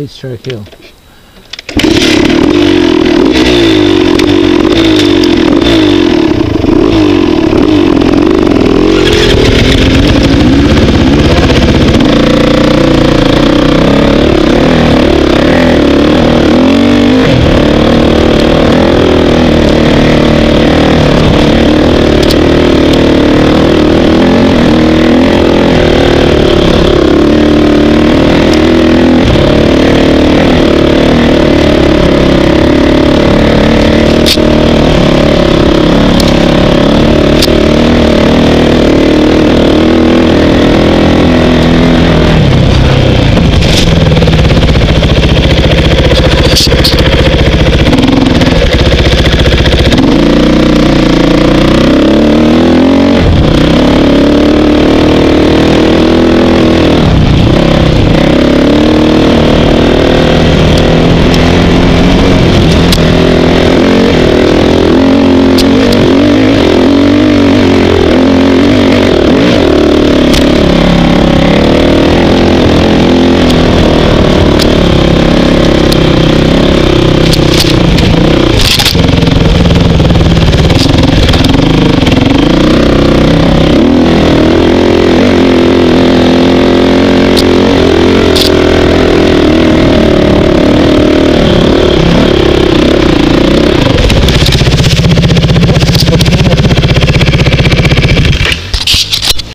Peace Hill.